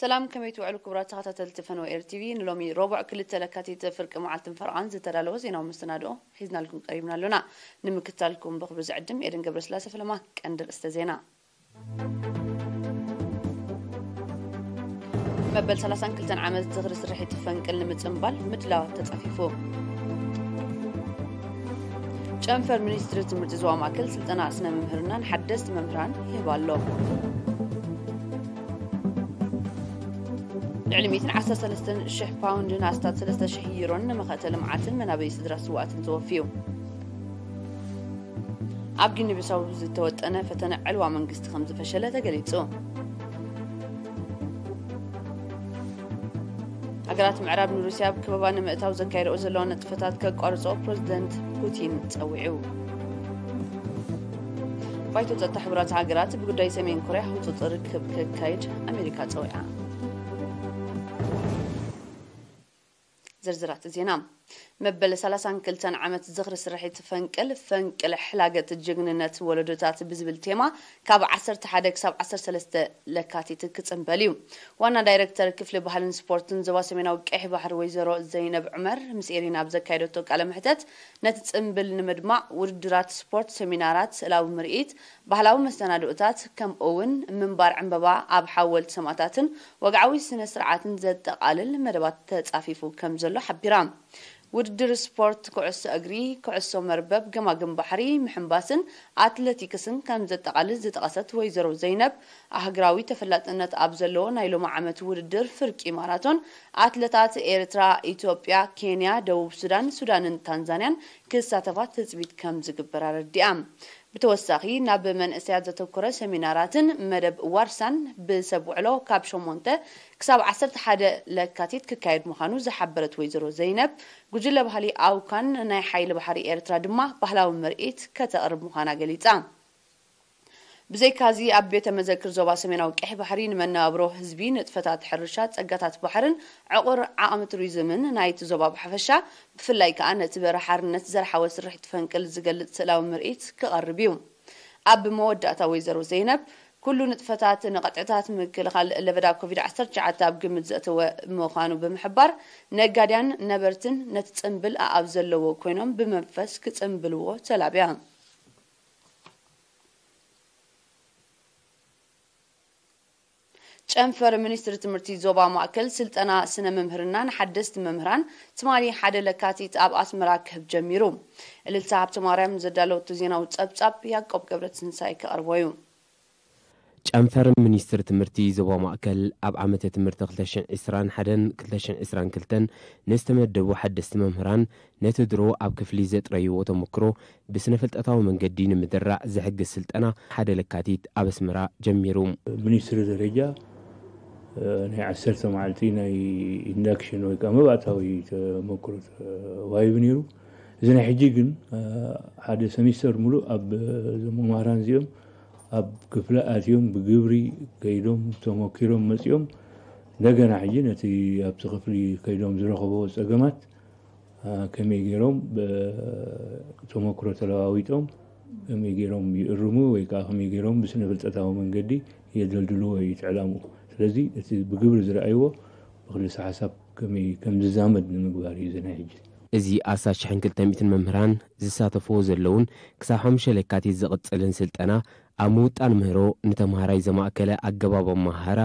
ሰላም ከመይ ትውዕሉ ክቡራት ተኸታተልቲ ፈነወ ኤርቲቪ ንሎሚ ረቡዕ ክልተ ለካቲት ፍርቂ መዓልትን ፈርቃን ዝተዳለወ ዜናዊ መስተናድኦ ሒዝናልኩም ቀሪብና ኣሎና ንምክታልኩም ብክብሪ ዝዕድም ኤደን ገብረስላሴ ፈለማ ቀንዲ ርእስተ ዜና መበል 32 ዓመት ዝኽሪ ስርሒት ፈንቅል ንምፅምባል ምድላዋት ተፀፊፉ ጨንፈር ሚኒስትሪ ትምህርቲ ዞባ ማእከል ስልጠና ስነ መምህርናን ሓደስቲ መምህራን ይህባ ኣሎ ልዕሊ 113 ሽሕ ፓውንድን ኣስታት 3 ሽሕ ዩሮን ንመኸተ ልምዓትን መናበይ ስድራ ስዋኣትን ተወፊዩ ኣብ ጊኒ ቢሳው ዝተወጠነ ፈተነ ዕልዋ መንግስቲ ከም ዝፈሸለ ተገሊጹ ሃገራት ምዕራብ ንሩስያ ብከበባ ንምእታው ዘካይድኦ ዘለዋ ነጥፈታት ከቋርፆ ፕረዚደንት ፑቲን ፀዊዑ ባይቶ ፀጥታ ሕቡራት ሃገራት ብጉዳይ ሰሜን ኮርያ ህፁፅ ርክብ ከካይድ ኣሜሪካ ፀዊዓ زرزرات زینام. መበል 32 ዓመት ዝኽሪ ስርሒት ፈንቅል ፈንቅል ሕላገት ጅግንነት ወለዶታት ብዝብል ቴማ ካብ 11 ክሳብ 13 ለካቲት ክፅንበል እዩ ዋና ዳይረክተር ክፍሊ ባህልን ስፖርትን ዞባ ሰሜናዊ ቀይሕ ባሕሪ ወይዘሮ ዘይነብ ዑመር ምስ ኤሪና ኣብ ዘካየደቶ ቃለ ምሕተት ነቲ ፅምብል ንምድማዕ ውድድራት ስፖርት ሰሚናራት ስእላዊ ምርኢት ባህላዊ መስተናድኡታት ከምኡ እውን ምንባር ዕምበባ ኣብ ሓወልቲ ሰማእታትን ወግዓዊ ስነ ስርዓትን ዘጠቃልል መደባት ተፃፊፉ ከም ዘሎ ሓቢራ ውድድር ስፖርት ኩዕሶ እግሪ ኩዕሶ መርበብ ገማግም ባሕሪ ምሕምባስን ኣትለቲክስን ከም ዘጠቃልል ዝጠቐሰት ወይዘሮ ዘይነብ ኣህግራዊ ተፈላጥነት ኣብ ዘለዎ ናይ ሎማ ዓመት ውድድር ፍርቂ ማራቶን ኣትለታት ኤርትራ ኢትዮጵያ ኬንያ ደቡብ ሱዳን ሱዳንን ታንዛንያን ክሳተፋ ትፅቢት ከም ዝግበር ኣረዲኣ ብተወሳኺ ናብ መንእሰያት ዘተኮረ ሰሚናራትን መደብ ዋርሳን ብሰብ ውዕሎ ካብ 8 ክሳብ 11 ለካቲት ክካየድ ምዃኑ ዝሓበረት ወይዘሮ ዘይነብ ጉጅለ ባህሊ ኣውካን ናይ ሓይሊ ባሕሪ ኤርትራ ድማ ባህላዊ ምርኢት ከተቕርብ ምዃና ገሊፃ ብዘይካዚ ኣብ ቤተ መዘክር ዞባ ሰሜናዊ ቀይሕ ባሕሪ ንመነባብሮ ህዝቢ ንጥፈታት ሕርሻ ፀጋታት ባሕርን ዕቁር ዓቕሚ ቱሪዝምን ናይቲ ዞባ ብሓፈሻ ብፍላይ ከዓ ነቲ በረ ሓርነት ስርሒት ፈንቅል ዝገልፅ ስእላዊ ምርኢት ክቐርብ እዩ። ኣብ መወዳእታ ወይዘሮ ዘይነብ ኩሉ ንጥፈታት ንቐጥዕታት ምክልኻል ለበዳ ኮቪድ-19 ኣብ ግምት ዘእተወ ምዃኑ ብምሕባር ነጋድያን ነበርትን ነቲ ፅምብል ኣብ ዘለዎ ኮይኖም ብመንፈስ ክፅምብልዎ ተላብያ ጨንፈር ሚኒስትሪ ትምህርቲ ዞባ ማእከል ስልጠና ስነ መምህርናን ሓደስቲ መምህራን ትማሊ ሓደ ለካቲት ኣብ ኣስመራ ክህብ ጀሚሩ። እልልታ ሃብተ ማርያም ዘዳለወቱ ዜናዊ ፀብጻብ ያቆብ ገብረ ትንሳኤ ከቕርቦ እዩ። ጨንፈር ሚኒስትሪ ትምህርቲ ዞባ ማእከል ኣብ ዓመተ ትምህርቲ 221-222 ንዝተመደቡ ሓደስቲ መምህራን ነቲ ድሮ ኣብ ክፍሊ ዘጥረይዎ ተመክሮ ብስነ ፍልጠታዊ መንገዲ ንምድራዕ ዝሕግዝ ስልጠና ሓደ ለካቲት ኣብ ኣስመራ ጀሚሩ። ሚኒስትሪ ደረጃ ናይ ዓሰርተ መዓልቲ ናይ induction ወይ ከዓ መባእታዊ ተመክሮ ተዋሂቡ ነይሩ እዚ ናይ ሕጂ ግን ሓደ ሰሚስተር ሙሉእ ኣብ መምህራን እዚኦም ኣብ ክፍለ ኣትዮም ብግብሪ ከይዶም ተመኪሮም መፂኦም እንደገና ሕጂ ነቲ ኣብቲ ክፍሊ ከይዶም ዝረኸቦ ፀገማት ከመይ ገይሮም ተመክሮ ተለዋዊጦም ከመይ ገይሮም ይእርሙ ወይ ከዓ ከመይ ገይሮም ብስነ ፍልጠታዊ መንገዲ የደልድልዎ ይትዕላምኡ ስለዚ እቲ ብግብሪ ዝረኣይዎ ብክልሲ ሓሳብ ከመይ ከም ዝዛመድ ንምግባር እዩ ዘናይ ሕጂ እዚ ኣሳት 200 መምህራን ዝሳተፍዎ ዘለውን ክሳብ 5 ለካቲት ዝቕፅልን ስልጠና ኣብ ምውጣን ምህሮ ንተምሃራይ ዘማእከለ ኣገባብ ኣመሃራ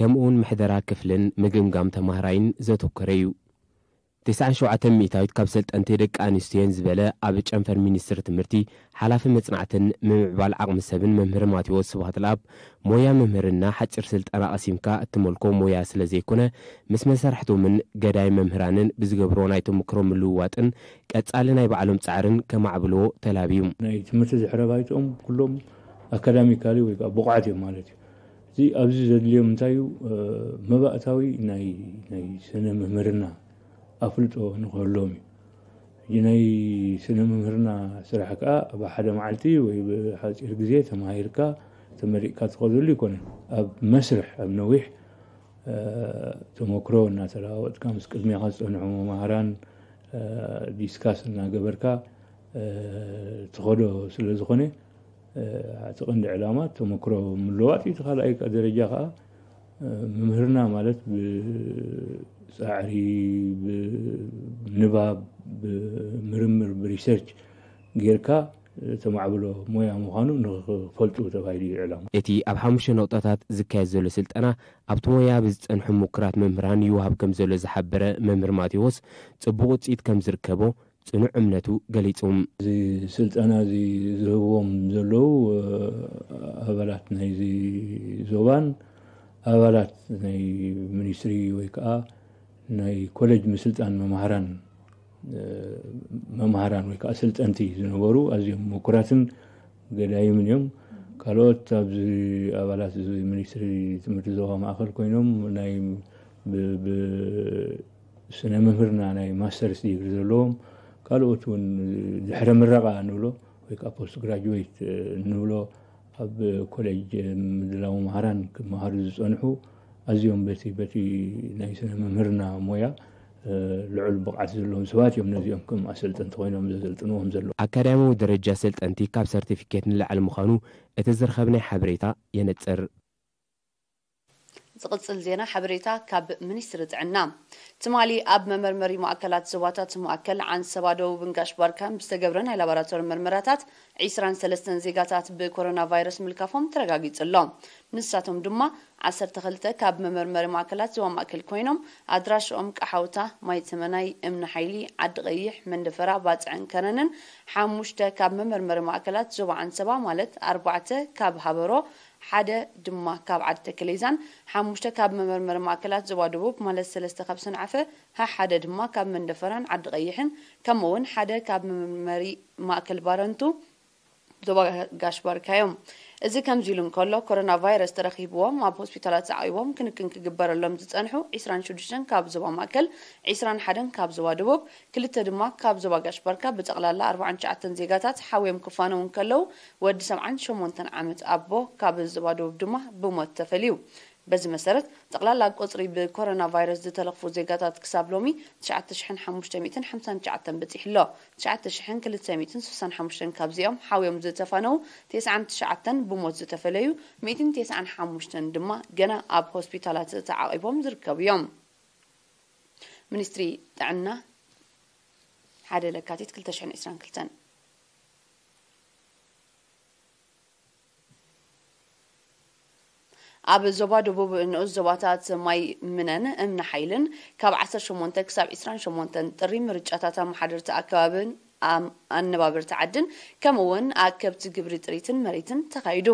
ከምኡውን ምሕደራ ክፍልን ምግምጋም ተምሃራይን ዘተኮረ እዩ 97 ሚእታዊት ካብ ሰልጠንቲ ደቂ ኣንስትዮን ዝበለ ኣብ ጨንፈር ሚኒስትሪ ትምህርቲ ሓላፊ መጽናዕትን ምምዕባል ዓቕሚ ሰብን መምህር ማቴዎስ ስብሃት ለኣብ ሞያ መምህርና ሓፂር ስልጠና ቀሲምካ እትመልኮ ሞያ ስለ ዘይኮነ ምስ መሰርሕቶምን ገዳይ መምህራንን ብዝገብሮ ናይ ተመክሮ ምልውዋጥን ቀጻሊ ናይ ባዕሎም ጻዕርን ከማዕብልዎ ተላብዩ ናይ ትምህርቲ ዝሕረ ባይቶኦም ኩሎም ኣካዳሚካሊ ወይ ከዓ ብቑዓት እዮም ማለት እዩ እዚ ኣብዚ ዘድልዮም እንታይ እዩ መባእታዊ ናይ ስነ መምህርና ኣፍልጦ ንክህሎም እዩ። ናይ ስነ መምህርና ስራሕ ከዓ ኣብ ሓደ መዓልቲ ወይ ብሓፂር ግዜ ተማሂርካ ተመሪቕካ ትኸዘሉ ይኮነን ኣብ መስርሕ ኣብ ነዊሕ ተመክሮ እናተለዋወጥካ ምስ ቅድሚኻ ዝፀንዑ መምህራን ዲስካስ እናገበርካ ትኸዶ ስለ ዝኾነ እቲ ቀንዲ ዕላማ ተመክሮ ምልዋጥ እቲ ካልኣይ ደረጃ ከዓ መምህርና ማለት ብፃዕሪ ብንባብ ብምርምር ብሪሰርች ጌርካ ተማዕብሎ ሞያ ምዃኑ ንክፈልጡ ተባሂሉ እዩ ዕላማ እቲ ኣብ ሓሙሽተ ነቁጣታት ዝካየድ ዘሎ ስልጠና ኣብቲ ሞያ ብዝፀንሑ ምኩራት መምህራን ይውሃብ ከም ዘሎ ዝሓበረ መምህር ማቴዎስ ጽቡቕ ውፅኢት ከም ዝርከቦ ጽኑዕ እምነቱ ገሊጹም። እዚ ስልጠና እዚ ዝህብዎም ዘለው ኣባላት ናይዚ ዞባን ኣባላት ናይ ሚኒስትሪ ወይ ከዓ ናይ ኮሌጅ ምስልጣን መምሃራን መምሃራን ወይ ከዓ ስልጠንቲ ዝነበሩ ኣዝዮም ምኩራትን ገዳይምን እዮም። ካልኦት ኣብዚ ኣባላት ሚኒስትሪ ትምህርቲ ዞባ ማእኸል ኮይኖም ናይ ብስነ መምህርና ናይ ማስተርስ ዲግሪ ዘለዎም ካልኦት እውን ድሕረ ምረቓ ንብሎ ወይ ከዓ post graduate ንብሎ ኣብ ኮሌጅ ምድላው መምሃራን ክመሃሩ ዝፀንሑ ኣዝዮም በቲ በቲ ናይ ስነ መምህርና ሞያ ልዑል ብቕዓት ዘለዎም ሰባት እዮም ነዚኦም ከም ኣሰልጠንቲ ኮይኖም ዘሰልጥንዎም ዘለዉ ኣካዳሚያዊ ደረጃ ሰልጠንቲ ካብ ሰርቲፊኬት ንላዕሊ ምዃኑ እቲ ዝረኸብናይ ሓበሬታ የነፅር ዝቕፅል ዜና ሓበሬታ ካብ ሚኒስትሪ ጥዕና ትማሊ ኣብ መመርመሪ ማእከላት ዞባታት ማእከል ዓንሰባ ደቡብን ጋሽ ባርካን ብዝተገብረ ናይ ላቦራቶሪ ምርመራታት 23 ዜጋታት ብኮሮና ቫይረስ ምልካፎም ተረጋጊጹሎም ንሳቶም ድማ 12 ካብ መመርመሪ ማእከላት ዞባ ማእከል ኮይኖም ኣድራሽኦም ቃሓውታ ማይ ተመናይ እምኒ ሓይሊ ዓዲ ቀይሕ መንደፈራ ባፅዕን ከነንን ሓሙሽተ ካብ መመርመሪ ማእከላት ዞባ ዓንሰባ ማለት ኣርባዕተ ካብ ሃበሮ ሓደ ድማ ካብ ዓዲ ተክሌዛን ሓሙሽተ ካብ መመርመሪ ማእከላት ዞባ ደቡብ ማለት ሰለስተ ካብ ሰንዓፈ ሀ ሓደ ድማ ካብ መንደፈራን ዓዲ ቀይሕን ከምኡ እውን ሓደ ካብ መመርመሪ ማእከል ባረንቱ ዞባ ጋሽ እዚ ከምዚ ኢሉ እንከሎ ኮሮና ቫይረስ ተረኺብዎም ኣብ ሆስፒታላት ተዓቂቦም ክንክን ክግበረሎም ዝፀንሑ 26 ካብ ዞባ ማእከል 21 ካብ ዞባ ደቡብ ክልተ ድማ ካብ ዞባ ጋሽ ባርካ ብጠቕላላ 49 ዜጋታት ሓዊዮም ክፋነው እንከለዉ ወዲ 78 ዓመት ኣቦ ካብ ዞባ ደቡብ ድማ ብሞት ተፈልዩ በዚ መሰረት ጠቕላላ ቁፅሪ ብኮሮና ቫይረስ ዝተለኽፉ ዜጋታት ክሳብ ሎሚ 9559 በፂሕ ኣሎ 9265 ካብዚኦም ሓዊዮም ዝተፈነው 99 ብሞት ዝተፈለዩ 195 ድማ ገና ኣብ ሆስፒታላት ተዓቂቦም ዝርከቡ እዮም ሚኒስትሪ ጥዕና ሓደ ለካቲት 222 ኣብ ዞባ ደቡብ ንኡስ ዞባታት ማይ ምነን እምኒ ሓይልን ካብ 18 ክሳብ 28 ጥሪ ምርጫታት ኣመሓደርቲ ኣከባብን ኣነባበርቲ ዓድን ከምኡ እውን ኣከብቲ ግብሪ ጥሪትን መሬትን ተኻይዱ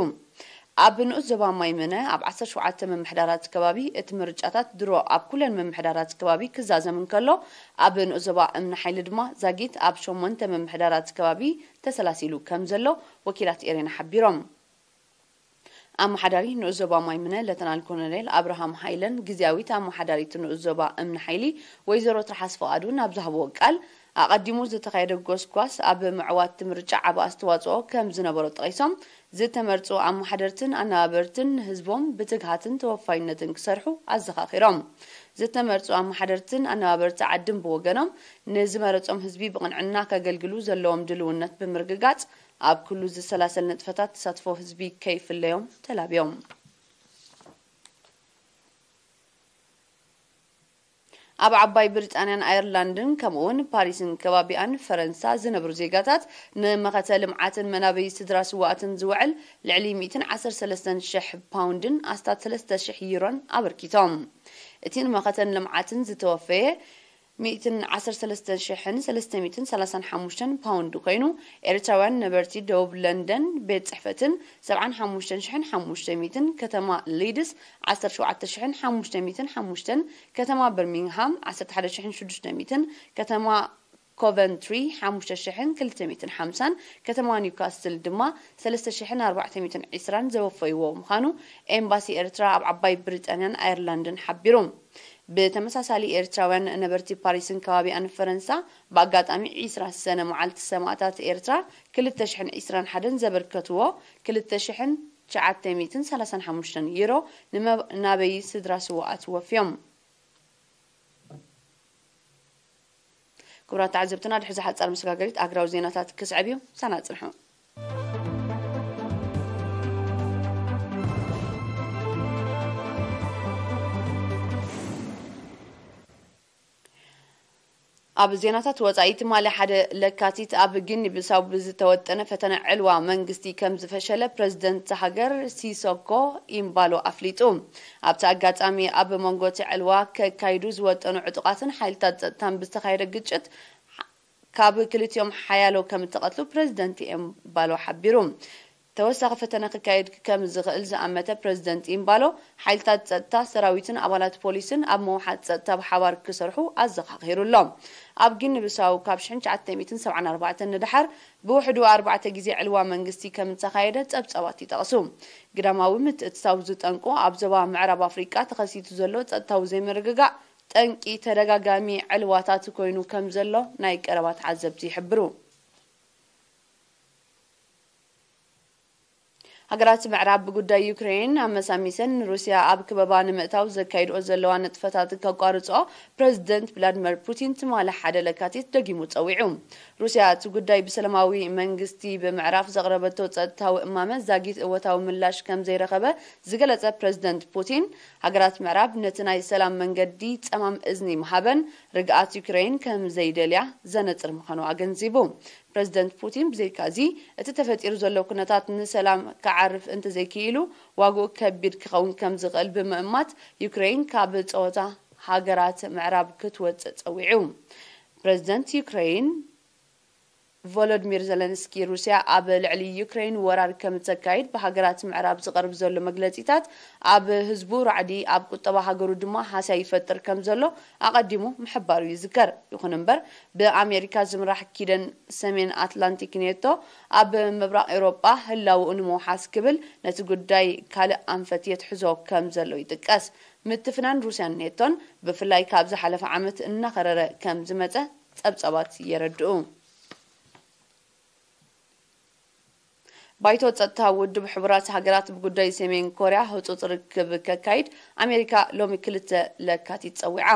ኣብ ንኡስ ዞባ ማይ ምነ ኣብ 17 መምሕዳራት ከባቢ እቲ ምርጫታት ድሮ ኣብ ኩለን መምሕዳራት ከባቢ ክዛዘም እንከሎ ኣብ ንኡስ ዞባ እምኒ ሓይሊ ድማ ዛጊት ኣብ 8 መምሕዳራት ከባቢ ተሰላሲሉ ከም ዘሎ ወኪላት ኤሬና ሓቢሮም ኣመሓዳሪ ንኡስ ዞባ ማይ ምነ ለተናል ኮሎኔል ኣብርሃም ሃይለን ጊዜያዊት ኣመሓዳሪት ንኡስ ዞባ እምኒ ሓይሊ ወይዘሮ ጥራሓስ ፈቓዱ ናብ ዝሃብዎ ቃል ኣቐዲሙ ዝተኻየደ ጎስጓስ ኣብ ምዕዋት ምርጫ ዓብ ኣስተዋፅኦ ከም ዝነበሮ ጠቒሶም ዝተመርፁ ኣመሓደርትን ኣነባበርትን ንህዝቦም ብትግሃትን ተወፋይነትን ክሰርሑ ኣዘኻኺሮም። ዝተመርፁ ኣመሓደርትን ኣነባበርቲ ዓድን ብወገኖም ንዝመረፆም ህዝቢ ብቕንዕና ከገልግሉ ዘለዎም ድልውነት ብምርግጋፅ ኣብ ኩሉ ዝሰላሰል ንጥፈታት ተሳትፎ ህዝቢ ከይፍለዮም ተላብዮም። ኣብ ዓባይ ብሪጣንያን ኣየርላንድን ከምኡውን ፓሪስን ከባቢኣን ፈረንሳ ዝነብሩ ዜጋታት ንመኸተ ልምዓትን መናበይ ስድራ ስዋእትን ዝውዕል ልዕሊ 113,000 ፓውንድን ኣስታት 3,000 ዩሮን ኣበርኪቶም። እቲ ንመኸተን ልምዓትን ዝተወፈየ 113,335 ፓውንድ ኮይኑ ኤርትራውያን ነበርቲ ደቡብ ለንደን ቤት ፅሕፈትን 75,500 ከተማ ሊድስ 17,505 ከተማ በርሚንግሃም 11,600 ከተማ ኮቨንትሪ 5250 ከተማ ኒውካስትል ድማ 3420 ዘወፈይዎ ምዃኑ ኤምባሲ ኤርትራ ኣብ ዓባይ ብሪጣንያን ኣየርላንድን ሓቢሩ ብተመሳሳሊ ኤርትራውያን ነበርቲ ፓሪስን ከባቢኣን ፈረንሳ ብኣጋጣሚ 20 ሰነ መዓልቲ ሰማእታት ኤርትራ 221 ዘበርከትዎ 2935 ዩሮ ንናበይ ስድራ ስዋኣት ወፍዮም ክቡራት ተዓዘብትና ድሕዚ ሓፃር መሰጋገሪት ኣግራዊ ዜናታት ክስዕብ እዩ። ሳና ፅንሑ ኣብ ዜናታት ወፃኢ ትማሊ ሓደ ለካቲት ኣብ ግኒ ብሳው ብዝተወጠነ ፈተነ ዕልዋ መንግስቲ ከም ዝፈሸለ ፕረዚደንት ሃገር ሲሶኮ ኢምባሎ ኣፍሊጡ ኣብቲ ኣጋጣሚ ኣብ መንጎ እቲ ዕልዋ ከካይዱ ዝወጠኑ ዕጡቃትን ሓይልታት ፀጥታን ብዝተካየደ ግጭት ካብ ክልቲኦም ሓያሎ ከም እተቐትሉ ፕረዚደንት ኤምባሎ ሓቢሩ ተወሳኺ ፈተነ ክካየድ ከም ዝኽእል ዝኣመተ ፕረዚደንት ኢምባሎ ሓይልታት ፀጥታ ሰራዊትን ኣባላት ፖሊስን ኣብ መውሓት ፀጥታ ብሓባር ክሰርሑ ኣዘኻኺሩሎም። ኣብ ግኒ ብሳው ካብ 1974 ንድሓር ብውሕዱ ኣርባዕተ ግዜ ዕልዋ መንግስቲ ከም ዝተካየደ ፀብፀባት ይጠቕሱ። ግዳማዊ ምትእትታው ዝጠንቁ ኣብ ዞባ ምዕራብ ኣፍሪቃ ተኸሲቱ ዘሎ ፀጥታዊ ዘይምርግጋእ ጠንቂ ተደጋጋሚ ዕልዋታት ኮይኑ ከም ዘሎ ናይ ቀረባ ተዓዘብቲ ይሕብሩ ሃገራት ምዕራብ ብጉዳይ ዩክሬን ኣመሳሚሰን ሩስያ ኣብ ክበባ ንምእታው ዘካይድኦ ዘለዋ ንጥፈታት ከቋርፆ ፕረዚደንት ቭላድሚር ፑቲን ትማሊ ሓደ ለካቲት ደጊሙ ፀዊዑ። ሩስያ እቲ ጉዳይ ብሰላማዊ መንግስቲ ብምዕራፍ ዘቕረበቶ ፀጥታዊ እማመ ዛጊት እወታዊ ምላሽ ከም ዘይረኸበ ዝገለፀ ፕረዚደንት ፑቲን ሃገራት ምዕራብ ነቲ ናይ ሰላም መንገዲ ፀማም እዝኒ ምሃበን ርግኣት ዩክሬን ከም ዘይደልያ ዘነፅር ምዃኑ ኣገንዚቡ ፕረዚደንት ፑቲን ብዘይካዚ እቲ ተፈጢሩ ዘሎ ኩነታት ንሰላም ክዓርፍ እንተዘይክኢሉ ዋግኡ ከቢድ ክኸውን ከም ዝኽእል ብምእማት ዩክሬን ካብ ፀወታ ሃገራት ምዕራብ ክትወፅእ ፀዊዑ። ፕረዚደንት ዩክሬን ቮሎዲሚር ዘለንስኪ ሩስያ ኣብ ልዕሊ ዩክሬን ወራር ከም እተካይድ ብሃገራት ምዕራብ ዝቐርብ ዘሎ መግለፂታት ኣብ ህዝቡ ራዕዲ ኣብ ቁጠባ ሃገሩ ድማ ሃስያ ይፈጥር ከም ዘሎ ኣቐዲሙ ምሕባሩ ይዝከር ይኹን እምበር ብኣሜሪካ ዝምራሕ ኪደን ሰሜን አትላንቲክ ኔቶ ኣብ ምብራቅ ኤውሮጳ ህላውኡ ንምውሓስ ክብል ነቲ ጉዳይ ካልእ ኣንፈት የትሕዞ ከም ዘሎ ይጥቀስ። ምትፍናን ሩስያን ኔቶን ብፍላይ ካብ ዝሓለፈ ዓመት እናኸረረ ከም ዝመፀ ፀብፀባት የረድኡ ባይቶ ፀጥታ ውድብ ሕቡራት ሃገራት ብጉዳይ ሰሜን ኮርያ ህፁፅ ርክብ ከካይድ ኣሜሪካ ሎሚ ክልተ ለካቲት ፀዊዓ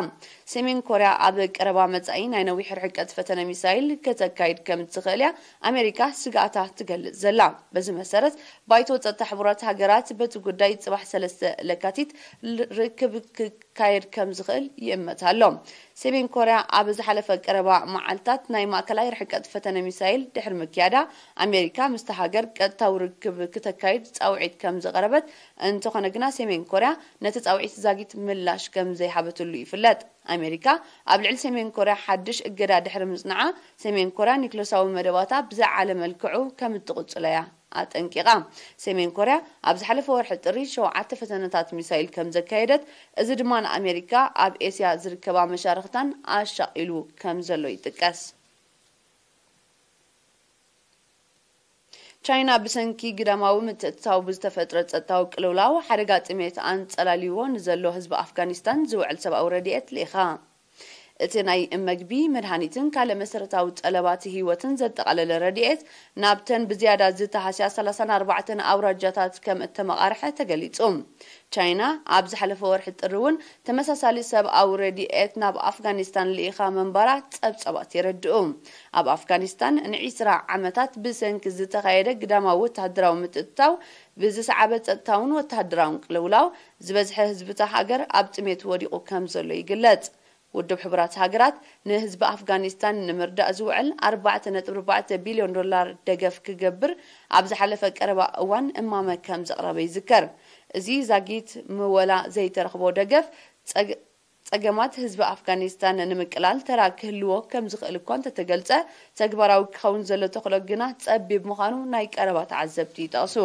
ሰሜን ኮርያ ኣብ ቀረባ መፃኢ ናይ ነዊሕ ርሕቀት ፈተነ ሚሳይል ከተካይድ ከም እትኽእል እያ ኣሜሪካ ስጋኣታ ትገልጽ ዘላ። በዚ መሰረት ባይቶ ፀጥታ ሕቡራት ሃገራት በቲ ጉዳይ ፅባሕ ሰለስተ ለካቲት ርክብ ክካየድ ከም ዝኽእል ይእመት ኣሎ ሰሜን ኮርያ ኣብ ዝሓለፈ ቀረባ መዓልትታት ናይ ማእከላይ ርሕቀት ፈተነ ሚሳይል ድሕሪ ምክያዳ ኣሜሪካ ምስቲ ሃገር ቀጥታዊ ርክብ ክተካይድ ፃውዒት ከም ዘቐረበት እንተኾነ ግና ሰሜን ኮርያ ነቲ ፃውዒት ዛጊት ምላሽ ከም ዘይሃበትሉ ይፍለጥ ኣሜሪካ ኣብ ልዕሊ ሰሜን ኮርያ ሓድሽ እገዳ ድሕሪ ምፅንዓ ሰሜን ኮርያ ኒክሎሳዊ መደባታ ብዝዓለ መልክዑ ከም እትቕፅለያ ኣጠንቂቓ ሰሜን ኮርያ ኣብ ዝሓለፈ ወርሒ ጥሪ ሸውዓተ ፈተነታት ሚሳይል ከም ዘካየደት እዚ ድማ ንኣሜሪካ ኣብ ኤስያ ዝርከባ መሻርክታን ኣሻቂሉ ከም ዘሎ ይጥቀስ ቻይና ብሰንኪ ግዳማዊ ምትእትታው ብዝተፈጥረ ፀጥታዊ ቅልውላው ሓደጋ ጥሜት ኣንፀላልይዎ ንዘሎ ህዝቢ ኣፍጋኒስታን ዝውዕል ሰብኣዊ ረድኤት ልኢኻ እቲ ናይ መግቢ መድሃኒትን ካልእ መሰረታዊ ጠለባት ሂወትን ዘጠቃለለ ረድኤት ናብተን ብዝያዳ ዝተሃስያ 34 ኣውራጃታት ከም እተመቃርሐ ተገሊጹ። ቻይና ኣብ ዝሓለፈ ወርሒ ጥሪ እውን ተመሳሳሊ ሰብኣዊ ረድኤት ናብ ኣፍጋኒስታን ልኢኻ መንበራ ፀብፀባት የረድኡ። ኣብ ኣፍጋኒስታን ንዒስራ ዓመታት ብሰንኪ ዝተካየደ ግዳማዊ ወተሃደራዊ ምትእትታው ብዝሰዓበ ፀጥታውን ወተሃደራውን ቅልውላው ዝበዝሐ ህዝብታ ሃገር ኣብ ጥሜት ወዲቑ ከም ዘሎ ይግለጽ ውድብ ሕቡራት ሃገራት ንህዝቢ ኣፍጋኒስታን ንምርዳእ ዝውዕል 4.4 ቢልዮን ዶላር ደገፍ ክገብር ኣብ ዝሓለፈ ቀረባ እዋን እማመ ከም ዘቕረበ ይዝከር እዚ ዛጊት ምወላ ዘይተረኽቦ ደገፍ ፀገማት ህዝቢ ኣፍጋኒስታን ንምቅላል ተራ ክህልዎ ከም ዝኽእል እኳ እንተተገልፀ ተግባራዊ ክኸውን ዘሎ ተኽእሎ ግና ፀቢብ ምዃኑ ናይ ቀረባ ተዓዘብቲ ይጠቕሱ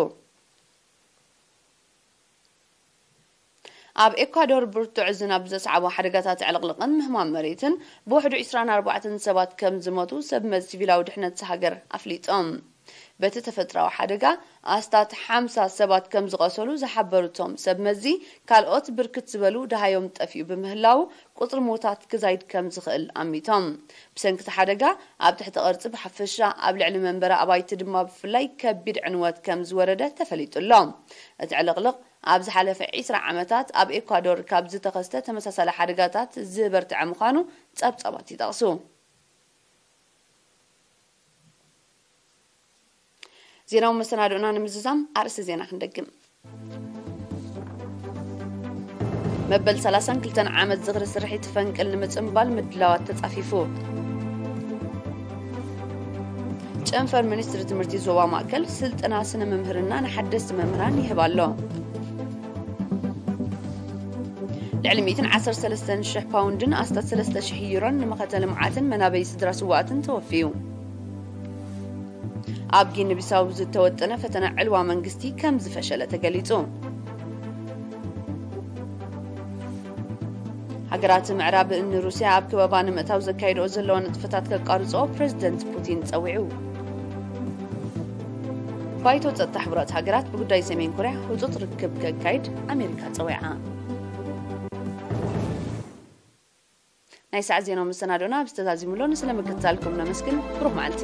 ኣብ ኤኳዶር ብርቱዕ ዝናብ ዘስዓቦ ሓደጋታት ዕልቕልቕን ምህማም መሬትን ብውሕዱ 24 ሰባት ከም ዝሞቱ ሰብ መዝ ሲቪላዊ ድሕነት ሃገር ኣፍሊጦም በቲ ተፈጥራዊ ሓደጋ ኣስታት ሓምሳ ሰባት ከም ዝቐሰሉ ዝሓበሩቶም ሰብ መዚ ካልኦት ብርክት ዝበሉ ድሃዮም ጠፍዩ ብምህላው ቁፅሪ ሞታት ክዛይድ ከም ዝኽእል ኣሚቶም ብሰንኪቲ ሓደጋ ኣብ ትሕቲ ቅርፂ ብሓፈሻ ኣብ ልዕሊ መንበሪ ኣባይቲ ድማ ብፍላይ ከቢድ ዕንወት ከም ዝወረደ ተፈሊጡሎም እቲ ዕልቕልቕ ኣብ ዝሓለፈ 20 ዓመታት ኣብ ኤኳዶር ካብ ዝተኸስተ ተመሳሳሊ ሓደጋታት ዝበርትዐ ምዃኑ ፀብፀባት ይጠቕሱ። ዜናዊ መሰናድኡና ንምዝዛም ኣርእስቲ ዜና ክንደግም። መበል 32 ዓመት ዝኽሪ ስርሒት ፈንቅል ንምፅምባል ምድላዋት ተፃፊፉ ጨንፈር ሚኒስትሪ ትምህርቲ ዞባ ማእከል ስልጠና ስነ መምህርና ንሓደስቲ መምህራን ይህብ ኣሎ ልዕሊ 113 ሽሕ ፓውንድን ኣስታት 3 ሽሕ ዩሮን ንመኸተ ልምዓትን መናበይ ስድራ ስዋእትን ተወፊዩ ኣብ ጊኒ ቢሳው ዝተወጠነ ፈተና ዕልዋ መንግስቲ ከም ዝፈሸለ ተገሊጹ ሃገራት ምዕራብ ንሩስያ ኣብ ክበባ ንምእታው ዘካይድኦ ዘለዋ ንጥፈታት ከቃርጾ ፕረዚደንት ፑቲን ጸዊዑ ባይቶ ጸጥታ ሕብረት ሃገራት ብጉዳይ ሰሜን ኮርያ ህፁፅ ርክብ ከካይድ ኣሜሪካ ጸዊዓ ናይ ሰዓት ዜና መሰናዶና ብዝተዛዚሙሎ ንስለ ምክትታልኩም ነመስግን ብሩህ መዓልቲ